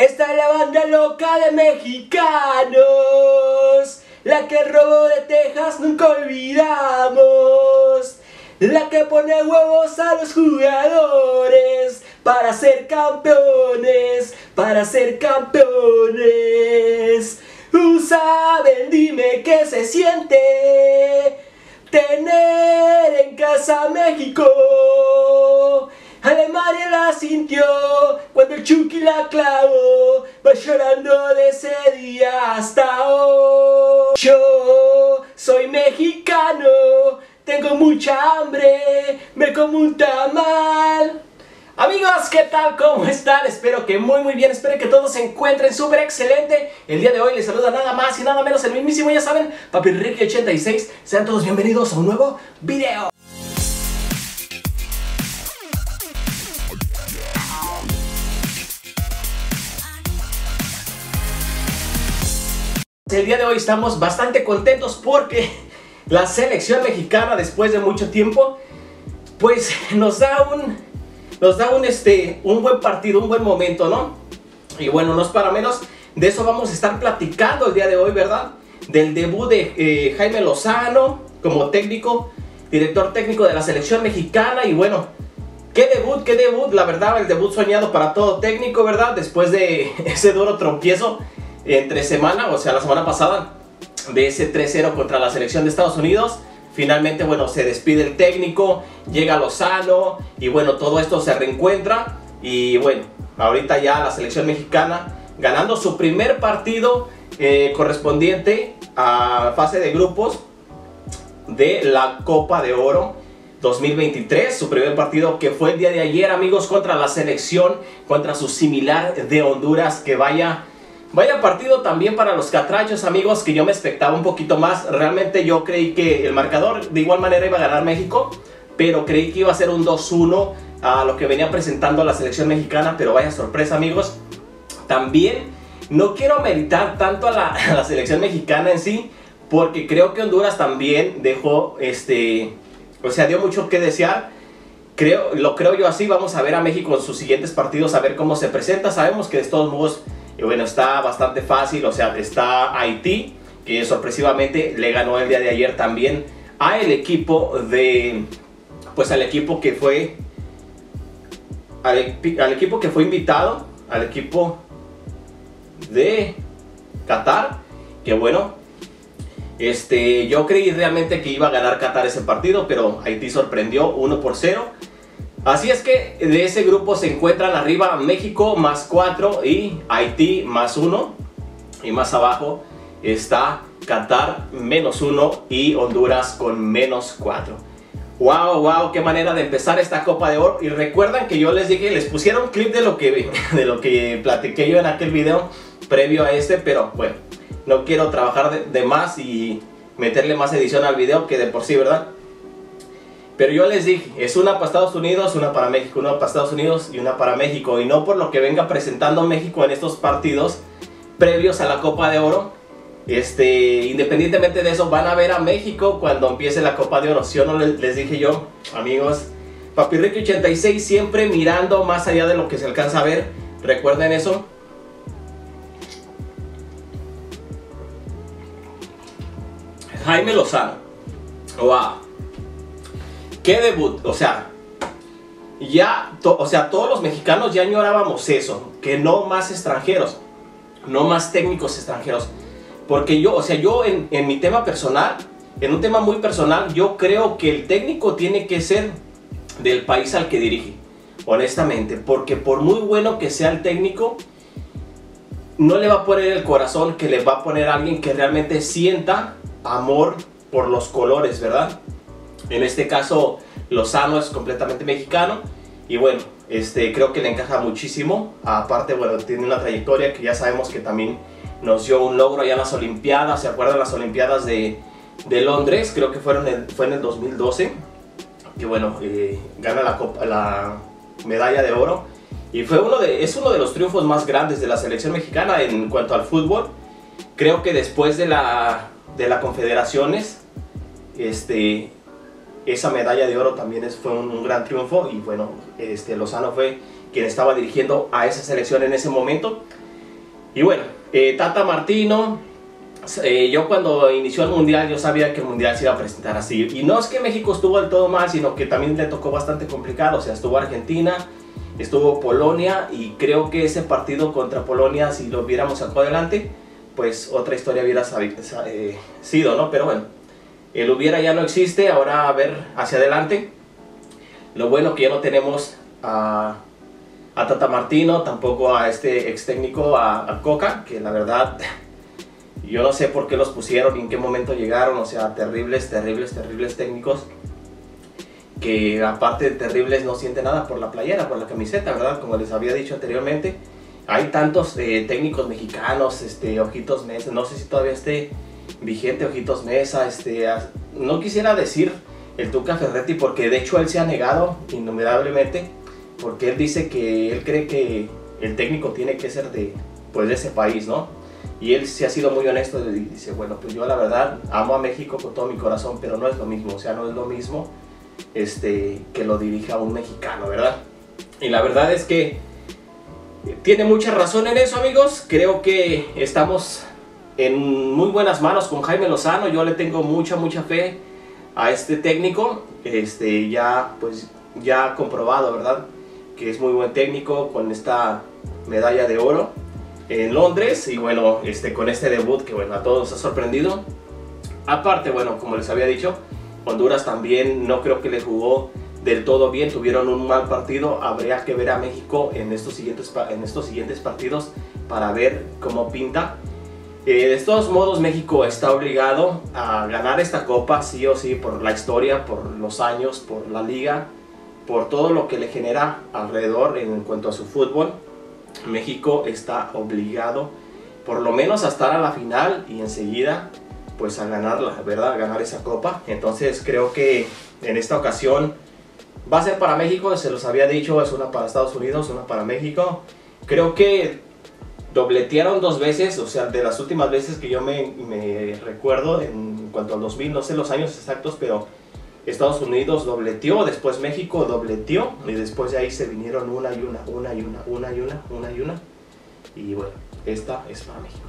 Esta es la banda loca de mexicanos, la que robó de Texas nunca olvidamos, la que pone huevos a los jugadores para ser campeones, para ser campeones. Saben, dime qué se siente tener en casa México. Alemania la sintió cuando el Chucky la clavó, va llorando de ese día hasta hoy. Yo soy mexicano, tengo mucha hambre, me como un tamal. Amigos, ¿qué tal? ¿Cómo están? Espero que muy muy bien, espero que todos se encuentren súper excelente. El día de hoy les saluda nada más y nada menos el mismísimo, ya saben, Papi Ricky 86 Sean todos bienvenidos a un nuevo video. El día de hoy estamos bastante contentos porque la selección mexicana después de mucho tiempo pues nos da un nos da un este un buen partido, un buen momento, ¿no? Y bueno, no es para menos, de eso vamos a estar platicando el día de hoy, ¿verdad? Del debut de eh, Jaime Lozano como técnico, director técnico de la selección mexicana y bueno, qué debut, qué debut, la verdad, el debut soñado para todo técnico, ¿verdad? Después de ese duro tropiezo entre semana, o sea, la semana pasada, de ese 3-0 contra la selección de Estados Unidos. Finalmente, bueno, se despide el técnico, llega Lozano y bueno, todo esto se reencuentra y bueno, ahorita ya la selección mexicana ganando su primer partido eh, correspondiente a fase de grupos de la Copa de Oro 2023, su primer partido que fue el día de ayer amigos contra la selección, contra su similar de Honduras que vaya Vaya partido también para los catrachos, amigos, que yo me expectaba un poquito más. Realmente yo creí que el marcador de igual manera iba a ganar México, pero creí que iba a ser un 2-1 a lo que venía presentando la selección mexicana, pero vaya sorpresa, amigos. También no quiero meditar tanto a la, selección mexicana en sí, porque creo que Honduras también dejó, este, o sea, dio mucho que desear. Creo, lo creo yo así, vamos a ver a México en sus siguientes partidos, a ver cómo se presenta. Sabemos que de todos modos y bueno, está bastante fácil, o sea, está Haití, que sorpresivamente le ganó el día de ayer también a el equipo de, pues al equipo que fue, al, equipo que fue invitado, al equipo de Qatar, que bueno, este, yo creí realmente que iba a ganar Qatar ese partido, pero Haití sorprendió 1 por 0. Así es que de ese grupo se encuentran arriba México más 4 y Haití más 1. Y más abajo está Qatar menos 1 y Honduras con menos 4. Wow, wow, qué manera de empezar esta Copa de Oro. Y recuerdan que yo les dije, les pusieron clip de lo que, de lo que platiqué yo en aquel video previo a este, pero bueno, no quiero trabajar de más y meterle más edición al video que de por sí, ¿verdad? Pero yo les dije, es una para Estados Unidos, una para México, una para Estados Unidos y una para México. Y no por lo que venga presentando México en estos partidos previos a la Copa de Oro. Este, independientemente de eso, van a ver a México cuando empiece la Copa de Oro. Si o no les, dije yo, amigos, Papi 86 siempre mirando más allá de lo que se alcanza a ver. Recuerden eso. Jaime Lozano. Wow qué debut, o sea, ya, o sea, todos los mexicanos ya añorábamos eso, que no más extranjeros, no más técnicos extranjeros. Porque yo, o sea, yo en, en mi tema personal, en un tema muy personal, yo creo que el técnico tiene que ser del país al que dirige, honestamente, porque por muy bueno que sea el técnico, no le va a poner el corazón que le va a poner alguien que realmente sienta amor por los colores, ¿verdad? En este caso, Lozano es completamente mexicano y bueno, este, creo que le encaja muchísimo. Aparte, bueno, tiene una trayectoria que ya sabemos que también nos dio un logro allá en las Olimpiadas. ¿Se acuerdan las Olimpiadas de, de Londres? Creo que fueron fue en el 2012. Que bueno, eh, gana la, copa, la medalla de oro. Y fue uno de, es uno de los triunfos más grandes de la selección mexicana en cuanto al fútbol. Creo que después de la, de la Confederaciones, este, esa medalla de oro también fue un, gran triunfo y bueno, este, Lozano fue quien estaba dirigiendo a esa selección en ese momento. Y bueno, eh, Tata Martino, eh, yo cuando inició el Mundial, yo sabía que el Mundial se iba a presentar así. Y no es que México estuvo del todo mal, sino que también le tocó bastante complicado. O sea, estuvo Argentina, estuvo Polonia y creo que ese partido contra Polonia, si lo hubiéramos sacado adelante, pues otra historia hubiera eh, sido, ¿no? Pero bueno, el hubiera ya no existe, ahora a ver hacia adelante. Lo bueno que ya no tenemos a, a Tata Martino, tampoco a este ex técnico, a, Coca, que la verdad yo no sé por qué los pusieron y en qué momento llegaron, o sea, terribles, terribles, terribles técnicos que aparte de terribles no siente nada por la playera, por la camiseta, ¿verdad? Como les había dicho anteriormente, hay tantos eh, técnicos mexicanos, este, Ojitos Mesa, no sé si todavía esté vigente Ojitos Mesa, este, no quisiera decir el Tuca Ferretti porque de hecho él se ha negado innumerablemente, porque él dice que él cree que el técnico tiene que ser de, pues, de ese país, ¿no? Y él se ha sido muy honesto y dice, bueno, pues yo la verdad amo a México con todo mi corazón, pero no es lo mismo, o sea, no es lo mismo este, que lo dirija un mexicano, ¿verdad? Y la verdad es que tiene mucha razón en eso, amigos. Creo que estamos en muy buenas manos con Jaime Lozano. Yo le tengo mucha, mucha fe a este técnico. Este, ya, pues, ya comprobado, ¿verdad? Que es muy buen técnico con esta medalla de oro en Londres. Y bueno, este, con este debut que, bueno, a todos nos ha sorprendido. Aparte, bueno, como les había dicho, Honduras también no creo que le jugó del todo bien, tuvieron un mal partido, habría que ver a México en estos siguientes, en estos siguientes partidos para ver cómo pinta. Eh, de todos modos, México está obligado a ganar esta copa, sí o sí, por la historia, por los años, por la liga, por todo lo que le genera alrededor en cuanto a su fútbol. México está obligado por lo menos a estar a la final y enseguida pues a ganarla, ¿verdad? A ganar esa copa. Entonces creo que en esta ocasión va a ser para México, se los había dicho, es una para Estados Unidos, una para México. Creo que dobletearon dos veces, o sea, de las últimas veces que yo me, me recuerdo, en cuanto al 2000, no sé los años exactos, pero Estados Unidos dobleteó, después México dobleteó, y después de ahí se vinieron una y una, una y una, una y una, una y una. Y bueno, esta es para México.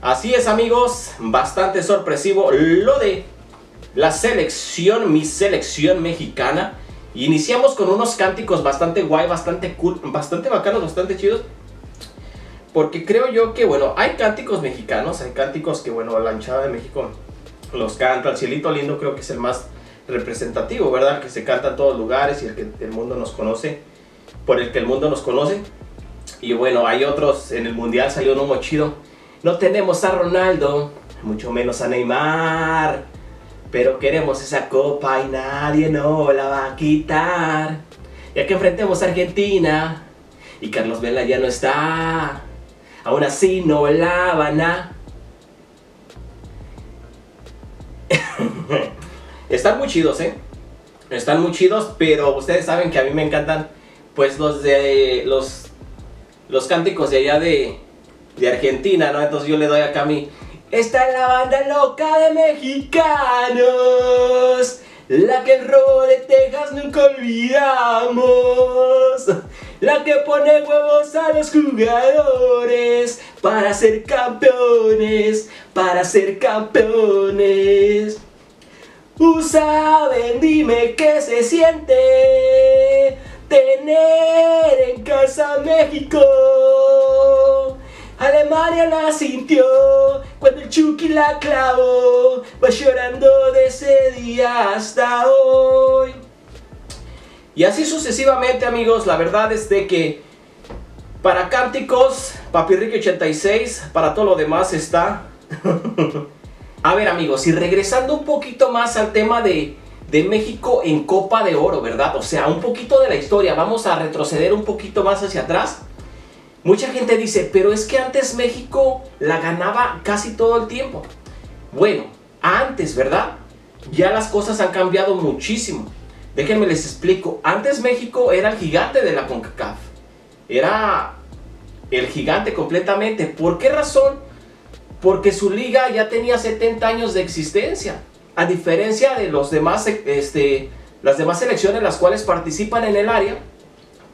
Así es amigos, bastante sorpresivo lo de la selección, mi selección mexicana. Iniciamos con unos cánticos bastante guay, bastante cool, bastante bacanos, bastante chidos. Porque creo yo que, bueno, hay cánticos mexicanos, hay cánticos que, bueno, la hinchada de México los canta. El cielito lindo creo que es el más representativo, ¿verdad? Que se canta en todos lugares y el que el mundo nos conoce, por el que el mundo nos conoce. Y bueno, hay otros, en el mundial salió uno chido no tenemos a Ronaldo, mucho menos a Neymar, pero queremos esa copa y nadie nos la va a quitar. Ya que enfrentemos a Argentina y Carlos Vela ya no está, aún así no la van a... Están muy chidos, ¿eh? Están muy chidos, pero ustedes saben que a mí me encantan pues los de los los cánticos de allá de de Argentina, ¿no? Entonces yo le doy acá a mí. Esta es la banda loca de mexicanos. La que el robo de Texas nunca olvidamos. La que pone huevos a los jugadores para ser campeones, para ser campeones. Usaben, dime qué se siente tener en casa México. Alemania la sintió cuando el Chucky la clavó, va llorando de ese día hasta hoy. Y así sucesivamente amigos, la verdad es de que para cánticos, Papirrique 86, para todo lo demás está... A ver amigos, y regresando un poquito más al tema de, de México en Copa de Oro, ¿verdad? O sea, un poquito de la historia, vamos a retroceder un poquito más hacia atrás. Mucha gente dice, pero es que antes México la ganaba casi todo el tiempo. Bueno, antes, ¿verdad? Ya las cosas han cambiado muchísimo. Déjenme les explico. Antes México era el gigante de la CONCACAF. Era el gigante completamente. ¿Por qué razón? Porque su liga ya tenía 70 años de existencia. A diferencia de los demás, este, las demás selecciones las cuales participan en el área,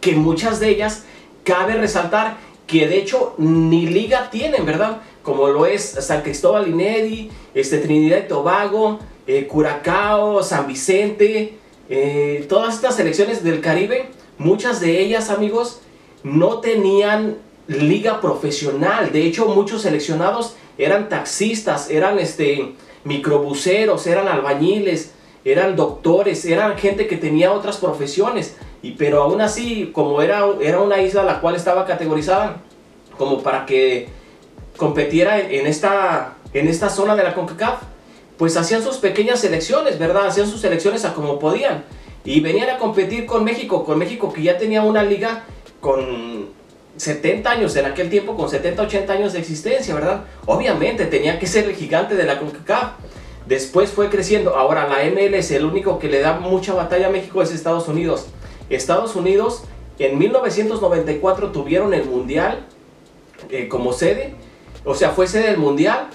que muchas de ellas Cabe resaltar que de hecho ni liga tienen, ¿verdad? Como lo es San Cristóbal y Nedi, este, Trinidad y Tobago, eh, Curacao, San Vicente, eh, todas estas selecciones del Caribe, muchas de ellas, amigos, no tenían liga profesional. De hecho, muchos seleccionados eran taxistas, eran este, microbuseros, eran albañiles, eran doctores, eran gente que tenía otras profesiones. Y, pero aún así, como era, era una isla la cual estaba categorizada como para que competiera en, esta, en esta zona de la CONCACAF, pues hacían sus pequeñas selecciones, ¿verdad? Hacían sus selecciones a como podían. Y venían a competir con México, con México que ya tenía una liga con 70 años, en aquel tiempo con 70, 80 años de existencia, ¿verdad? Obviamente tenía que ser el gigante de la CONCACAF. Después fue creciendo. Ahora la MLS, el único que le da mucha batalla a México es Estados Unidos. Estados Unidos en 1994 tuvieron el Mundial eh, como sede. O sea, fue sede del Mundial.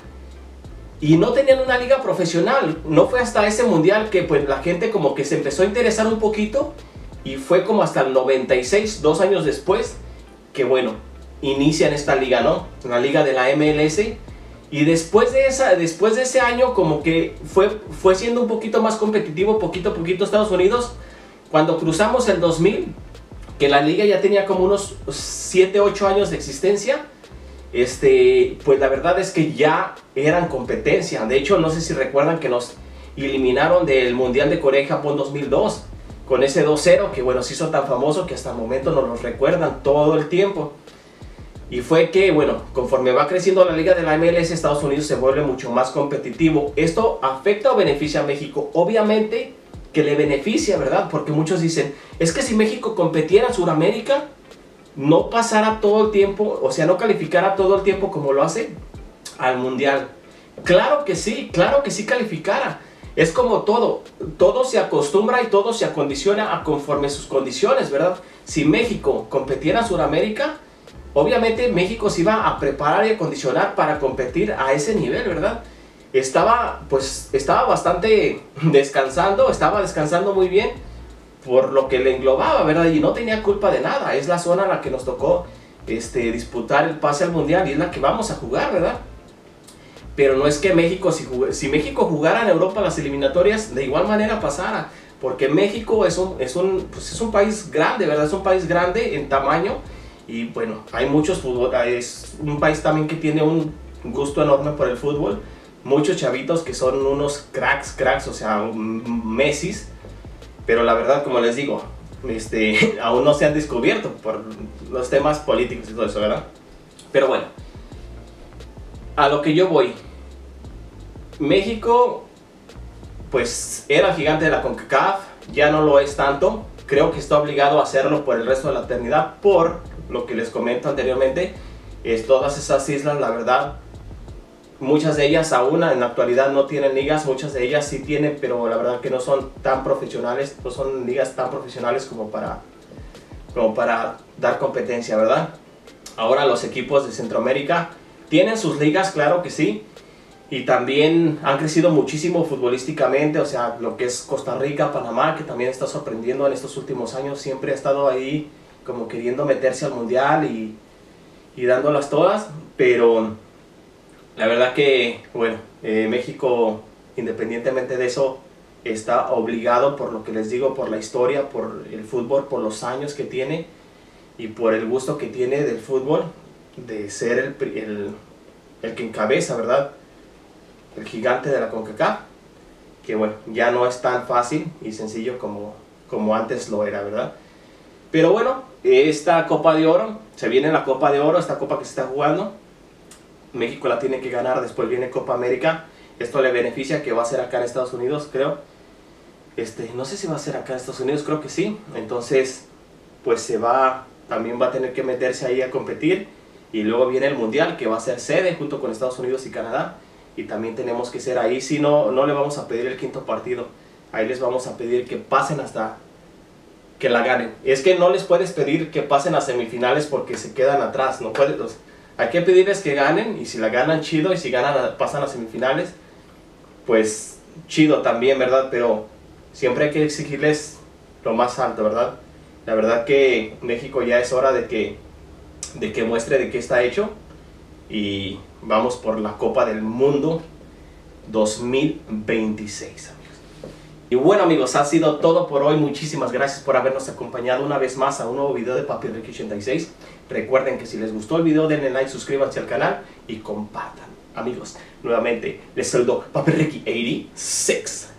Y no tenían una liga profesional. No fue hasta ese Mundial que pues la gente como que se empezó a interesar un poquito. Y fue como hasta el 96, dos años después, que bueno, inician esta liga, ¿no? La liga de la MLS. Y después de, esa, después de ese año como que fue, fue siendo un poquito más competitivo, poquito a poquito Estados Unidos. Cuando cruzamos el 2000, que la liga ya tenía como unos 7, 8 años de existencia, este, pues la verdad es que ya eran competencia. De hecho, no sé si recuerdan que nos eliminaron del Mundial de Corea y Japón 2002 con ese 2-0 que bueno, se hizo tan famoso que hasta el momento nos lo recuerdan todo el tiempo. Y fue que, bueno, conforme va creciendo la liga de la MLS, Estados Unidos se vuelve mucho más competitivo. ¿Esto afecta o beneficia a México? Obviamente que le beneficia, ¿verdad? Porque muchos dicen, es que si México competiera en Sudamérica, no pasara todo el tiempo, o sea, no calificara todo el tiempo como lo hace al Mundial. Claro que sí, claro que sí calificara. Es como todo, todo se acostumbra y todo se acondiciona a conforme sus condiciones, ¿verdad? Si México competiera en Sudamérica, obviamente México se iba a preparar y acondicionar para competir a ese nivel, ¿verdad? Estaba, pues, estaba bastante descansando, estaba descansando muy bien por lo que le englobaba, ¿verdad? Y no tenía culpa de nada, es la zona en la que nos tocó este, disputar el pase al mundial y es la que vamos a jugar, ¿verdad? pero no es que México, si, si México jugara en Europa las eliminatorias, de igual manera pasara, porque México es un, es, un, pues es un país grande, ¿verdad? Es un país grande en tamaño y bueno, hay muchos fútbol, es un país también que tiene un gusto enorme por el fútbol, muchos chavitos que son unos cracks, cracks, o sea, Messi, pero la verdad, como les digo, este, aún no se han descubierto por los temas políticos y todo eso, ¿verdad? Pero bueno, a lo que yo voy, México, pues era gigante de la CONCACAF, ya no lo es tanto. Creo que está obligado a hacerlo por el resto de la eternidad, por lo que les comento anteriormente. Es todas esas islas, la verdad, muchas de ellas aún en la actualidad no tienen ligas, muchas de ellas sí tienen, pero la verdad que no son tan profesionales, no son ligas tan profesionales como para, como para dar competencia, ¿verdad? Ahora los equipos de Centroamérica tienen sus ligas, claro que sí, y también han crecido muchísimo futbolísticamente, o sea, lo que es Costa Rica, Panamá, que también está sorprendiendo en estos últimos años, siempre ha estado ahí como queriendo meterse al mundial y, y dándolas todas, pero la verdad que, bueno, eh, México, independientemente de eso, está obligado por lo que les digo, por la historia, por el fútbol, por los años que tiene y por el gusto que tiene del fútbol, de ser el, el, el que encabeza, ¿verdad? el gigante de la CONCACAF, que bueno, ya no es tan fácil y sencillo como, como antes lo era, ¿verdad? Pero bueno, esta Copa de Oro, se viene la Copa de Oro, esta Copa que se está jugando, México la tiene que ganar, después viene Copa América, esto le beneficia que va a ser acá en Estados Unidos, creo. Este, no sé si va a ser acá en Estados Unidos, creo que sí. Entonces, pues se va, también va a tener que meterse ahí a competir. Y luego viene el Mundial, que va a ser sede junto con Estados Unidos y Canadá y también tenemos que ser ahí, si no, no le vamos a pedir el quinto partido, ahí les vamos a pedir que pasen hasta que la ganen. Es que no les puedes pedir que pasen a semifinales porque se quedan atrás, no puedes, hay que pedirles que ganen y si la ganan chido y si ganan pasan a semifinales, pues chido también, ¿verdad? Pero siempre hay que exigirles lo más alto, ¿verdad? La verdad que México ya es hora de que de que muestre de qué está hecho. Y vamos por la Copa del Mundo 2026, amigos. Y bueno amigos, ha sido todo por hoy. Muchísimas gracias por habernos acompañado una vez más a un nuevo video de Papi Ricky 86. Recuerden que si les gustó el video denle like, suscríbanse al canal y compartan. Amigos, nuevamente les saludo Papi Ricky 86.